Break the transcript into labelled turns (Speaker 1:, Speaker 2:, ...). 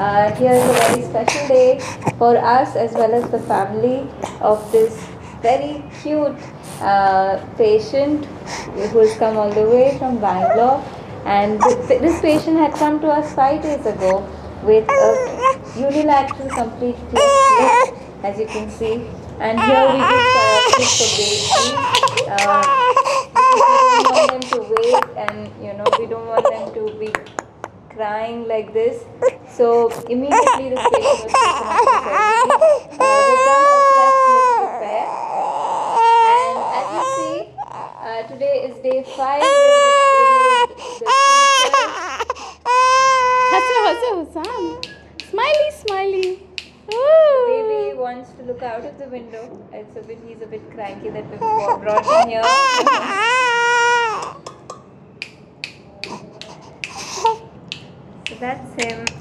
Speaker 1: Uh, here is a very special day for us as well as the family of this very cute uh, patient who has come all the way from Bangalore. And th- this patient had come to us five days ago with a unilateral complete cleft as you can see. And here we give biotics for babies. Uh, we don't want them to wait and you know we don't want them to be crying like this. So immediately the cake was taken the And as you see, today is day five.
Speaker 2: Hasa, hasa, Hussam. Smiley, smiley.
Speaker 1: The baby wants to look out of the window. It's a bit, he's a bit cranky that we brought him here. That's him.